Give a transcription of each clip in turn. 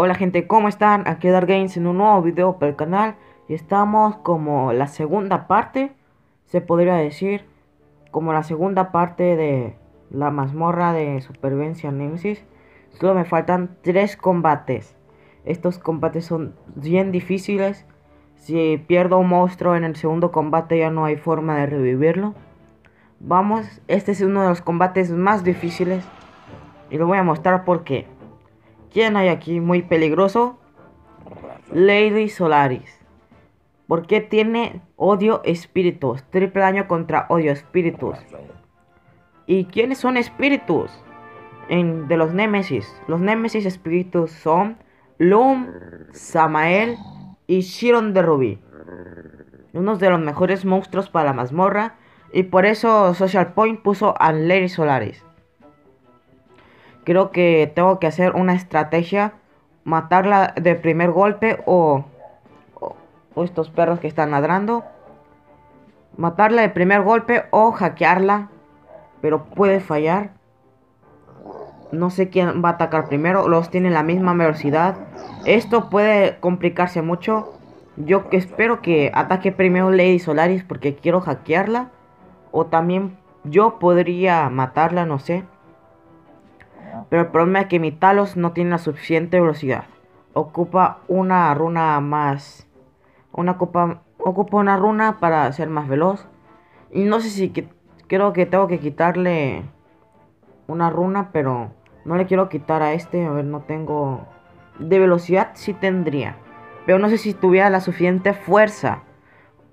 Hola gente, ¿cómo están? Aquí Dark Games en un nuevo video para el canal. Y estamos como la segunda parte, se podría decir Como la segunda parte de la mazmorra de supervivencia Nemesis. Solo me faltan tres combates. Estos combates son bien difíciles. Si pierdo un monstruo en el segundo combate ya no hay forma de revivirlo. Vamos, este es uno de los combates más difíciles. Y lo voy a mostrar porque ¿Quién hay aquí muy peligroso? Lady Solaris. ¿Por qué tiene odio espíritus? Triple daño contra odio espíritus. ¿Y quiénes son espíritus? De los Némesis. Los Némesis espíritus son Loom, Samael y Shiron de Rubí. Unos de los mejores monstruos para la mazmorra. Y por eso Social Point puso a Lady Solaris. Creo que tengo que hacer una estrategia. Matarla de primer golpe o, o, estos perros que están ladrando. Matarla de primer golpe o hackearla. Pero puede fallar. No sé quién va a atacar primero. Los tienen la misma velocidad. Esto puede complicarse mucho. Yo espero que ataque primero Lady Solaris porque quiero hackearla. O también yo podría matarla, no sé. Pero el problema es que mi Talos no tiene la suficiente velocidad. Ocupa una runa más. Una ocupa, ocupa una runa para ser más veloz. Y no sé si creo que tengo que quitarle una runa, pero no le quiero quitar a este. A ver, no tengo. De velocidad sí tendría. Pero no sé si tuviera la suficiente fuerza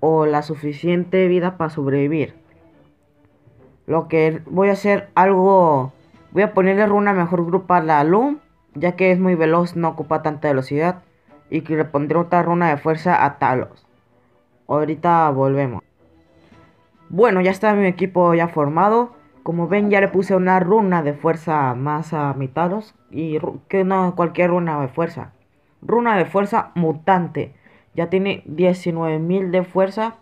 o la suficiente vida para sobrevivir. Lo que voy a hacer algo Voy a ponerle runa mejor grupo a la Loom, ya que es muy veloz, no ocupa tanta velocidad. Y que le pondré otra runa de fuerza a Talos. Ahorita volvemos. Bueno, ya está mi equipo ya formado. Como ven, ya le puse una runa de fuerza más a mi Talos. Y que no cualquier runa de fuerza. Runa de fuerza mutante. Ya tiene 19.000 de fuerza.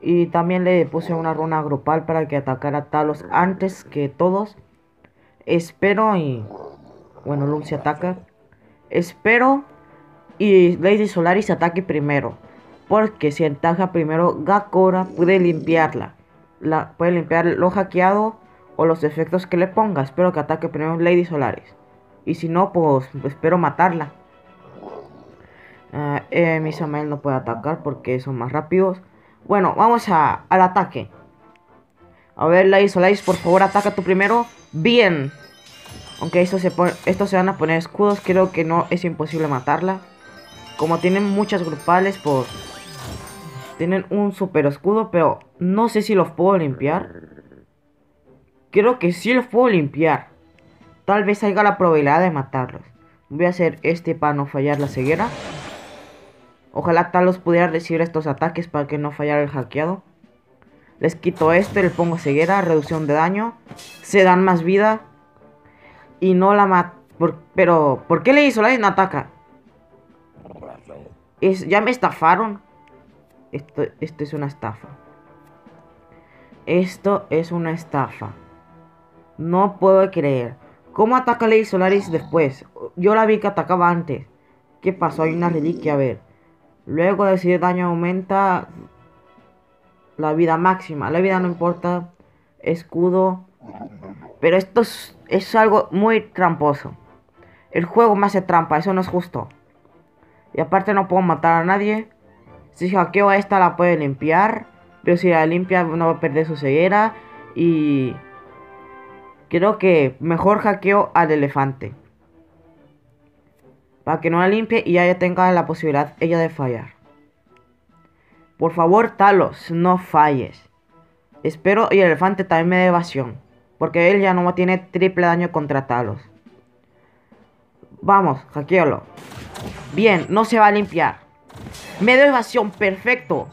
Y también le puse una runa grupal para que atacara a Talos antes que todos. Espero y... Bueno, Lum se ataca. Espero y Lady Solaris ataque primero. Porque si ataca primero, Gakora puede limpiarla. La, puede limpiar lo hackeado o los efectos que le ponga. Espero que ataque primero Lady Solaris. Y si no, pues espero matarla. Uh, eh, no puede atacar porque son más rápidos. Bueno, vamos a, al ataque. A ver, Lady Solaris, por favor, ataca tú primero. Bien. Aunque estos se, estos se van a poner escudos, creo que no es imposible matarla. Como tienen muchas grupales, pues... Tienen un super escudo, pero no sé si los puedo limpiar. Creo que sí los puedo limpiar. Tal vez haya la probabilidad de matarlos. Voy a hacer este para no fallar la ceguera. Ojalá Talos pudiera recibir estos ataques para que no fallara el hackeado. Les quito este, le pongo ceguera, reducción de daño. Se dan más vida y no la mata. pero, ¿por qué le hizo la no ataca? Es, ya me estafaron. Esto, esto es una estafa. Esto es una estafa. No puedo creer. ¿Cómo ataca Lady Solaris después? Yo la vi que atacaba antes. ¿Qué pasó? Hay una reliquia, a ver. Luego de decir daño aumenta la vida máxima. La vida no importa. Escudo. Pero esto es, algo muy tramposo. El juego me hace trampa, eso no es justo. Y aparte no puedo matar a nadie. Si hackeo a esta la puede limpiar. Pero si la limpia no va a perder su ceguera. Y creo que mejor hackeo al elefante. Para que no la limpie y ya tenga la posibilidad ella de fallar. Por favor, Talos, no falles. Espero y el elefante también me dé evasión. Porque él ya no tiene triple daño contra Talos. Vamos, hackealo. Bien, no se va a limpiar. Me dio evasión, perfecto.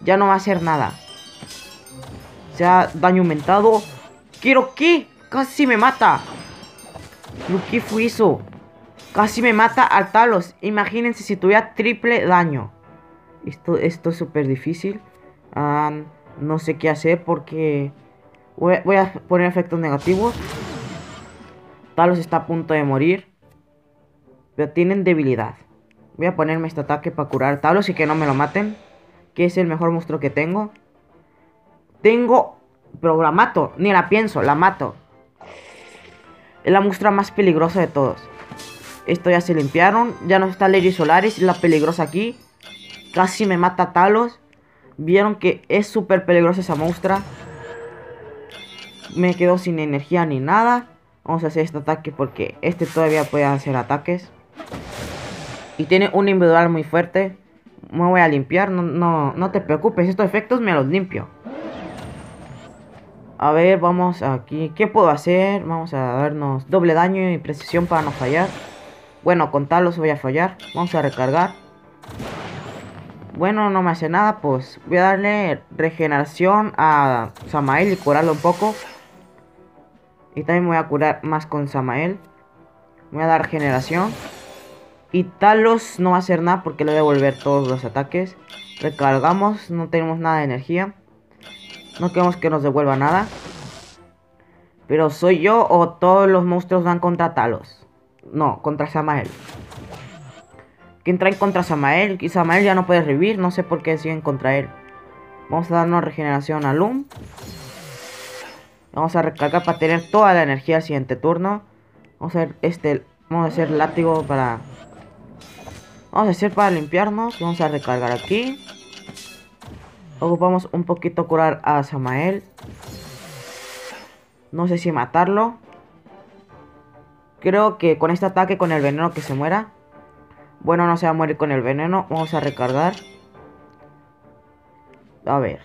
Ya no va a hacer nada. Se ha daño aumentado. ¿Quiero qué? Casi me mata. ¿Qué fue eso? Casi me mata al Talos. Imagínense si tuviera triple daño. Esto, esto es súper difícil. Ah, no sé qué hacer porque... Voy, a poner efectos negativos. Talos está a punto de morir. Pero tienen debilidad. Voy a ponerme este ataque para curar Talos y que no me lo maten. Que es el mejor monstruo que tengo. Tengo... Pero la mato. Ni la pienso, la mato. Es la monstrua más peligrosa de todos. Esto ya se limpiaron. Ya no está Lady Solaris, la peligrosa aquí. Casi me mata Talos. Vieron que es súper peligrosa esa monstrua. Me quedo sin energía ni nada. Vamos a hacer este ataque porque este todavía puede hacer ataques. Y tiene un individual muy fuerte. Me voy a limpiar, no, no, no te preocupes, estos efectos me los limpio. A ver, vamos aquí. ¿Qué puedo hacer? Vamos a darnos doble daño y precisión para no fallar. Bueno, con talos voy a fallar. Vamos a recargar. Bueno, no me hace nada, pues voy a darle regeneración a Samael y curarlo un poco. Y también voy a curar más con Samael. Voy a dar regeneración. Y Talos no va a hacer nada porque le voy a devolver todos los ataques. Recargamos, no tenemos nada de energía. No queremos que nos devuelva nada. Pero soy yo o todos los monstruos van contra Talos. No, contra Samael. ¿Quién trae contra Samael? Y Samael ya no puede revivir. No sé por qué siguen contra él. Vamos a darnos regeneración a Loom. Vamos a recargar para tener toda la energía al siguiente turno. Vamos a hacer este. Vamos a hacer látigo para Vamos a hacer para limpiarnos. Vamos a recargar aquí. Ocupamos un poquito curar a Samael. No sé si matarlo. Creo que con este ataque, con el veneno que se muera. Bueno, no se va a morir con el veneno. Vamos a recargar. A ver.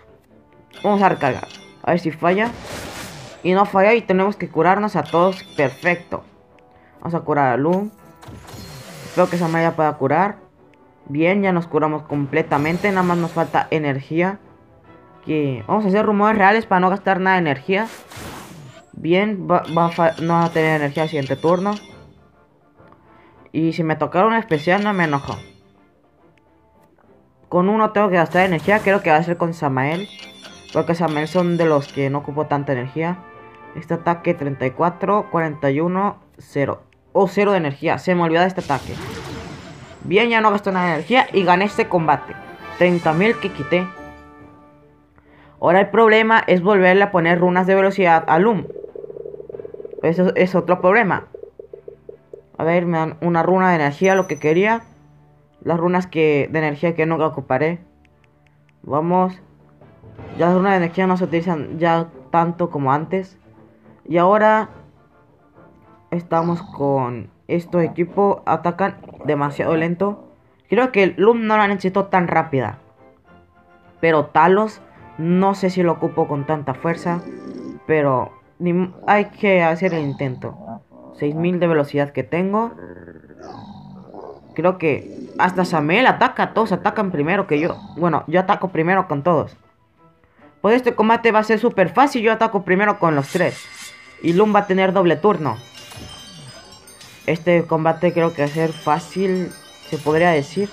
Vamos a recargar. A ver si falla. Y no falla y tenemos que curarnos a todos. Perfecto. Vamos a curar a Lu. Espero que Samael ya pueda curar. Bien, ya nos curamos completamente. Nada más nos falta energía. Que vamos a hacer rumores reales para no gastar nada de energía. Bien, va, no va a tener energía el siguiente turno. Y si me tocara un especial no me enojo. Con uno tengo que gastar energía. Creo que va a ser con Samael. Porque Samael son de los que no ocupo tanta energía. Este ataque 34, 41, 0. O 0 de energía. Se me olvidó de este ataque. Bien, ya no gasto nada de energía y gané este combate. 30.000 que quité. Ahora el problema es volverle a poner runas de velocidad a Loom. Eso es otro problema. A ver, me dan una runa de energía, lo que quería. Las runas que de energía que nunca ocuparé. Vamos. Ya las runas de energía no se utilizan ya tanto como antes. Y ahora estamos con estos equipos atacan demasiado lento. Creo que el Loom no la necesito tan rápida. Pero Talos, no sé si lo ocupo con tanta fuerza. Pero hay que hacer el intento. 6000 de velocidad que tengo. Creo que hasta Samuel ataca. Todos atacan primero que yo. Bueno, yo ataco primero con todos. Pues este combate va a ser súper fácil. Yo ataco primero con los tres. Y Loom va a tener doble turno. Este combate creo que va a ser fácil, se podría decir.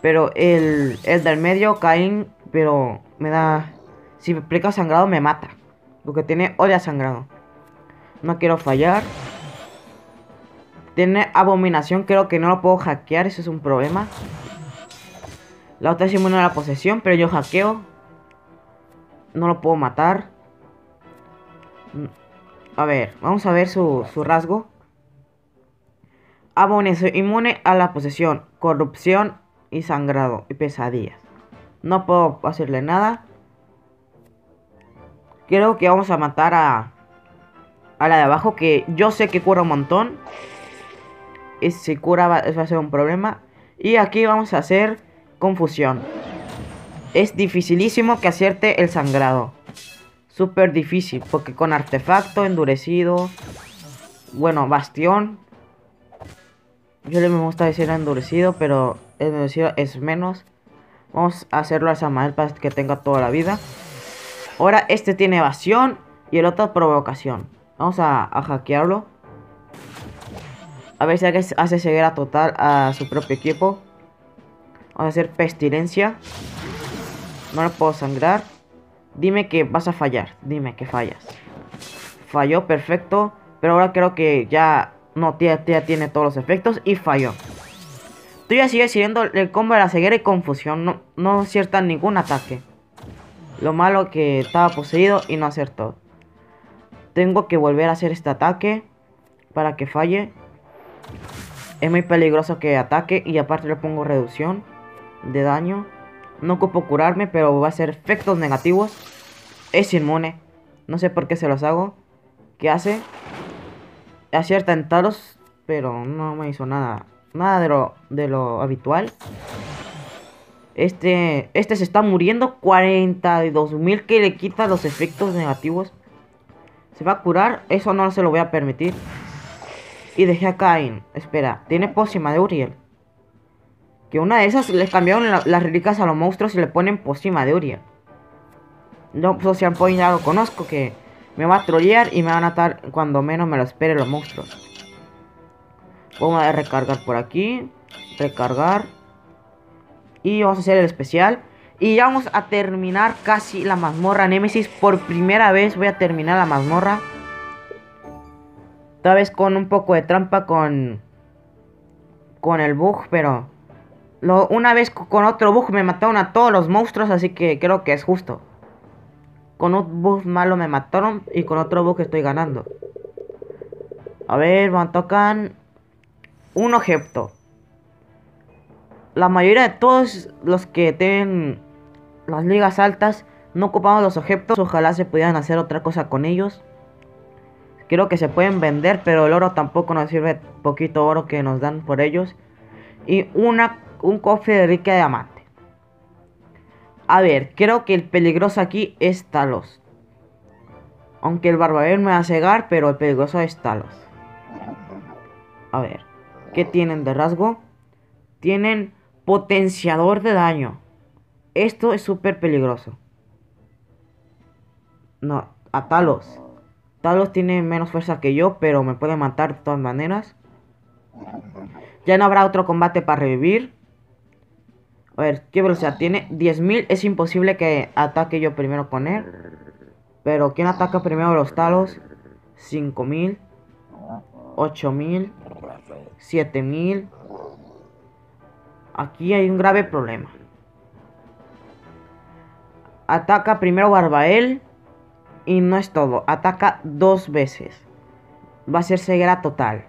Pero el, el del medio, Caín, pero me da... Si me aplica sangrado me mata. Porque tiene odia sangrado. No quiero fallar. Tiene abominación, creo que no lo puedo hackear, eso es un problema. La otra es inmune a la posesión, pero yo hackeo. No lo puedo matar. A ver, vamos a ver su, su rasgo. Aboneso inmune a la posesión, corrupción y sangrado y pesadillas. No puedo hacerle nada. Creo que vamos a matar a, a la de abajo que yo sé que cura un montón. Si cura va, va a ser un problema. Y aquí vamos a hacer confusión. Es dificilísimo que acierte el sangrado. Súper difícil. Porque con artefacto, endurecido. Bueno, bastión. Yo le me gusta decir endurecido, pero endurecido es menos. Vamos a hacerlo a Samael para que tenga toda la vida. Ahora este tiene evasión y el otro provocación. Vamos a, hackearlo. A ver si hace ceguera total a su propio equipo. Vamos a hacer pestilencia. No le puedo sangrar. Dime que vas a fallar. Dime que fallas. Falló, perfecto. Pero ahora creo que ya No, tía tiene todos los efectos y falló. Tú ya sigues siguiendo el combo de la ceguera y confusión. No, no acierta ningún ataque. Lo malo que estaba poseído y no acertó. Tengo que volver a hacer este ataque para que falle. Es muy peligroso que ataque y aparte le pongo reducción de daño. No ocupo curarme, pero va a hacer efectos negativos. Es inmune. No sé por qué se los hago. ¿Qué hace? Acierta en Taros, pero no me hizo nada. Nada de lo, de lo habitual. Este, este se está muriendo. 42.000 que le quita los efectos negativos. Se va a curar. Eso no se lo voy a permitir. Y dejé a Cain. Espera, tiene pócima de Uriel. Que una de esas les cambiaron las reliquias a los monstruos y le ponen pócima de Uriel. No, Social pues, Point ya lo conozco que me va a trollear y me van a matar cuando menos me lo espere los monstruos. Vamos a recargar por aquí. Recargar. Y vamos a hacer el especial. Y ya vamos a terminar casi la mazmorra Nemesis. Por primera vez voy a terminar la mazmorra. Tal vez con un poco de trampa con... Con el bug, pero... Lo, una vez con otro bug me mataron a todos los monstruos, así que creo que es justo. Con un bug malo me mataron y con otro bug estoy ganando. A ver, me tocan un objeto. La mayoría de todos los que tienen las ligas altas no ocupamos los objetos. Ojalá se pudieran hacer otra cosa con ellos. Creo que se pueden vender, pero el oro tampoco nos sirve. Poquito oro que nos dan por ellos. Y una, un cofre de rica diamante. A ver, creo que el peligroso aquí es Talos. Aunque el Barbabel me va a cegar, pero el peligroso es Talos. A ver, ¿qué tienen de rasgo? Tienen potenciador de daño. Esto es súper peligroso. No, a Talos. Talos tiene menos fuerza que yo, pero me puede matar de todas maneras. Ya no habrá otro combate para revivir. A ver, ¿qué velocidad tiene? 10.000. Es imposible que ataque yo primero con él. Pero ¿quién ataca primero los talos? 5.000. 8.000. 7.000. Aquí hay un grave problema. Ataca primero Barbael. Y no es todo. Ataca dos veces. Va a ser ceguera total.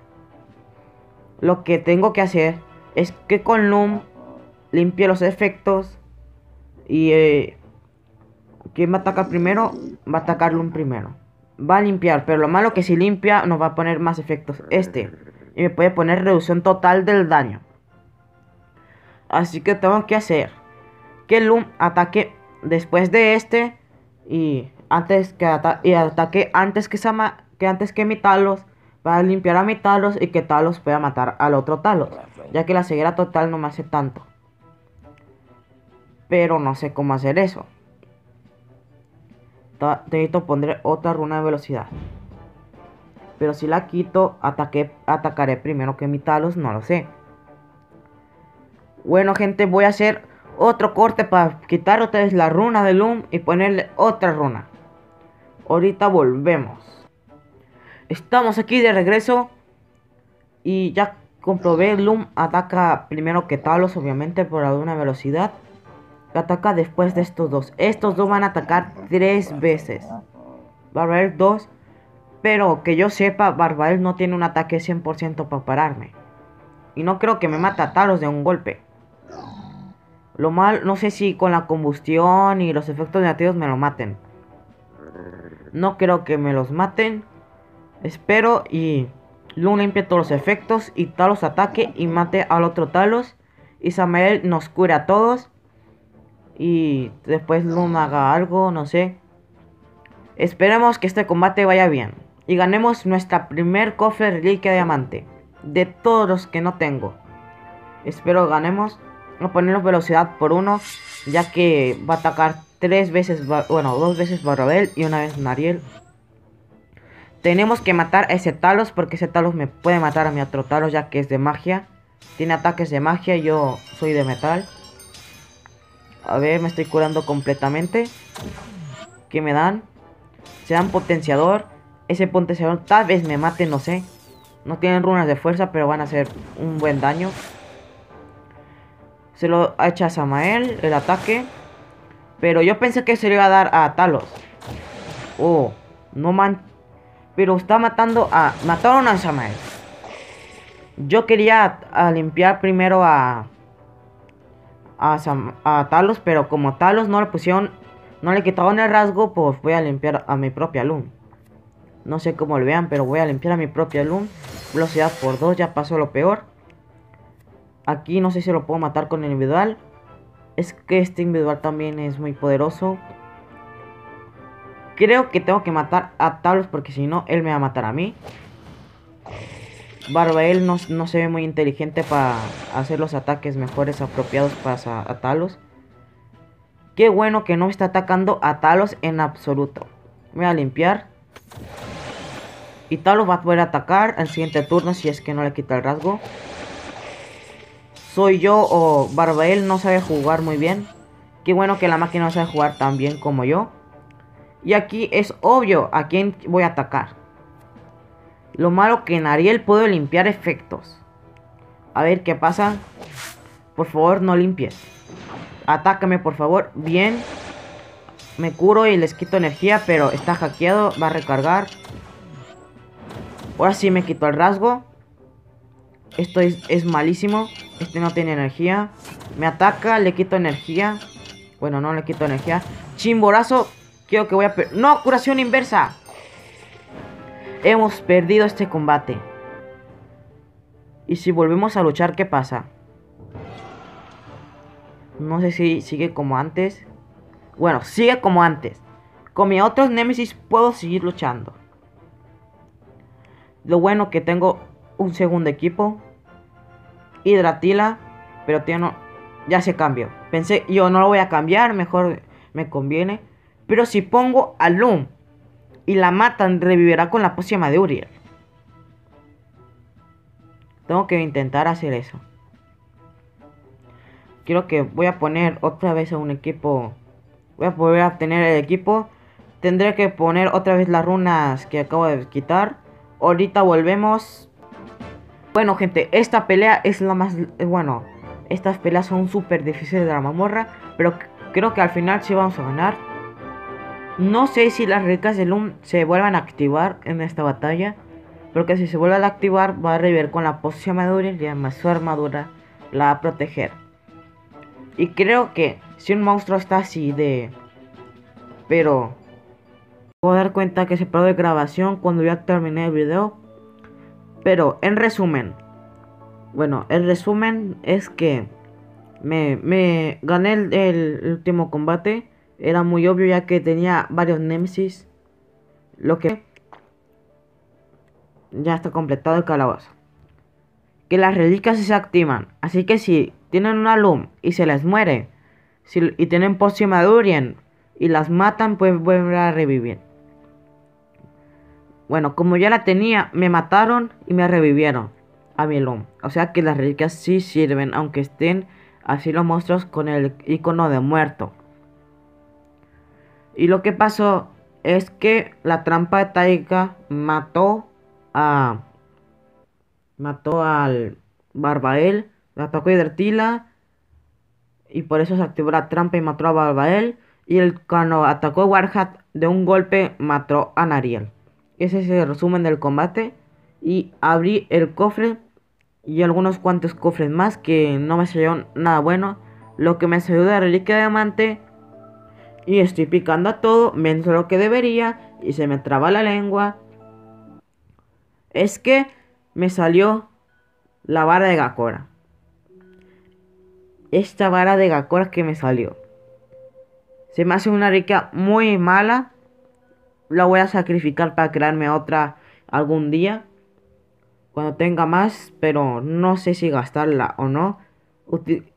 Lo que tengo que hacer es que con Loom limpie los efectos. Y eh, ¿quién va a atacar primero? Va a atacar Loom primero. Va a limpiar, pero lo malo que si limpia nos va a poner más efectos. Este. Y me puede poner reducción total del daño. Así que tengo que hacer que Loom ataque después de este. Y antes que y ataque antes que, Sama que antes que mi Talos. Para limpiar a mi Talos y que Talos pueda matar al otro Talos. Ya que la ceguera total no me hace tanto. Pero no sé cómo hacer eso. Necesito poner otra runa de velocidad. Pero si la quito, ataque, atacaré primero que mi Talos, no lo sé. Bueno, gente, voy a hacer otro corte para quitar otra vez la runa de Loom y ponerle otra runa. Ahorita volvemos. Estamos aquí de regreso. Y ya comprobé, Loom ataca primero que Talos, obviamente, por alguna velocidad ataca después de estos dos. Estos dos van a atacar tres veces. Barbael 2. Pero que yo sepa, Barbael no tiene un ataque 100% para pararme. Y no creo que me mate a Talos de un golpe. Lo mal, no sé si con la combustión y los efectos negativos me lo maten. No creo que me los maten. Espero y Luna limpie todos los efectos y Talos ataque y mate al otro Talos. Y Samael nos cura a todos y después Luma haga algo, no sé. Esperemos que este combate vaya bien y ganemos nuestra primer cofre reliquia diamante de todos los que no tengo. Espero ganemos. A ponernos velocidad por uno, ya que va a atacar tres veces, bueno, dos veces Barrabel y una vez Nariel. Tenemos que matar a ese Talos porque ese Talos me puede matar a mi otro Talos ya que es de magia. Tiene ataques de magia yo soy de metal. A ver, me estoy curando completamente. ¿Qué me dan? Se dan potenciador. Ese potenciador tal vez me mate, no sé. No tienen runas de fuerza, pero van a hacer un buen daño. Se lo echa a Samael el ataque. Pero yo pensé que se le iba a dar a Talos. Oh, no man. Pero está matando a. Mataron a Samael. Yo quería limpiar primero a. A, a Talos, pero como Talos no le pusieron. No le quitaron el rasgo, pues voy a limpiar a mi propia Loom. No sé cómo lo vean, pero voy a limpiar a mi propia Loom. Velocidad por 2, ya pasó lo peor. Aquí no sé si lo puedo matar con el individual. Es que este individual también es muy poderoso. Creo que tengo que matar a Talos porque si no, él me va a matar a mí. Barbael no, no se ve muy inteligente para hacer los ataques mejores apropiados para a Talos. Qué bueno que no está atacando a Talos en absoluto. Voy a limpiar. Y Talos va a poder atacar al siguiente turno si es que no le quita el rasgo. Soy yo o Barbael no sabe jugar muy bien. Qué bueno que la máquina no sabe jugar tan bien como yo. Y aquí es obvio a quién voy a atacar. Lo malo que en Ariel puedo limpiar efectos. A ver qué pasa. Por favor, no limpies. Atácame, por favor. Bien. Me curo y les quito energía, pero está hackeado. Va a recargar. Ahora sí me quito el rasgo. Esto es, malísimo. Este no tiene energía. Me ataca, le quito energía. Bueno, no le quito energía. Chimborazo. Creo que voy a... ¡No! ¡Curación inversa! Hemos perdido este combate. Y si volvemos a luchar, ¿qué pasa? No sé si sigue como antes. Bueno, sigue como antes. Con mis otros Nemesis puedo seguir luchando. Lo bueno que tengo un segundo equipo. Hidratila. Pero tiene ya se cambió. Pensé, yo no lo voy a cambiar. Mejor me conviene. Pero si pongo a Loom y la matan, revivirá con la pócima de Uriel. Tengo que intentar hacer eso. Quiero que voy a poner otra vez a un equipo. Voy a poder obtener el equipo. Tendré que poner otra vez las runas que acabo de quitar. Ahorita volvemos. Bueno, gente, esta pelea es la más... Bueno, estas peleas son súper difíciles de la mamorra. Pero creo que al final sí vamos a ganar. No sé si las ricas de Loom se vuelvan a activar en esta batalla. Porque si se vuelven a activar va a revivir con la posición madura y además su armadura la va a proteger. Y creo que si un monstruo está así de... Pero puedo dar cuenta que se paró de grabación cuando ya terminé el video. Pero en resumen, bueno, el resumen es que me, me gané el, último combate. Era muy obvio ya que tenía varios Nemesis. Lo que ya está completado el calabozo. Que las reliquias se activan. Así que si tienen una Loom y se les muere. y tienen Madurian y las matan, pues vuelven a revivir. Bueno, como ya la tenía, me mataron y me revivieron a mi Loom. O sea que las reliquias sí sirven, aunque estén así los monstruos con el icono de muerto. Y lo que pasó es que la trampa de Taika mató a. Mató al Barbael. Atacó a Hidertila. Y por eso se activó la trampa y mató a Barbael. Y el, cuando atacó a Warhat de un golpe mató a Nariel. Ese es el resumen del combate. Y abrí el cofre y algunos cuantos cofres más que no me salieron nada bueno. Lo que me salió de reliquia de diamante. Y estoy picando a todo, menos lo que debería. Y se me traba la lengua. Es que me salió la vara de Gakora. Esta vara de Gakora que me salió. Se me hace una rica muy mala la voy a sacrificar para crearme otra algún día. Cuando tenga más, pero no sé si gastarla o no.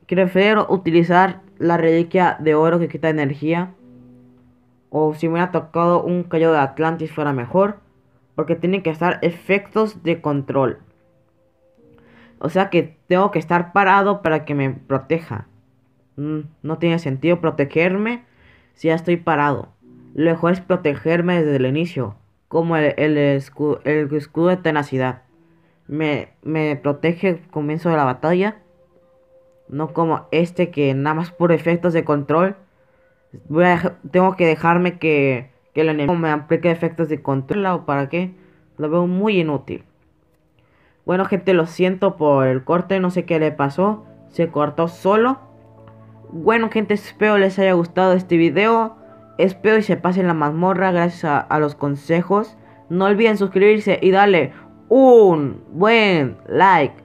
prefiero utilizar la reliquia de oro que quita energía. O si me hubiera tocado un callo de Atlantis fuera mejor. Porque tiene que estar efectos de control. O sea que tengo que estar parado para que me proteja. Mm, no tiene sentido protegerme si ya estoy parado. Lo mejor es protegerme desde el inicio, como el, escudo, de tenacidad. me, me protege comienzo de la batalla. No como este que nada más por efectos de control. Voy tengo que dejarme que, que el enemigo me aplique efectos de control o para qué. Lo veo muy inútil. Bueno gente, lo siento por el corte, no sé qué le pasó. Se cortó solo. Bueno gente, espero les haya gustado este video. Espero y se pasen la mazmorra gracias a, a los consejos. No olviden suscribirse y darle un buen like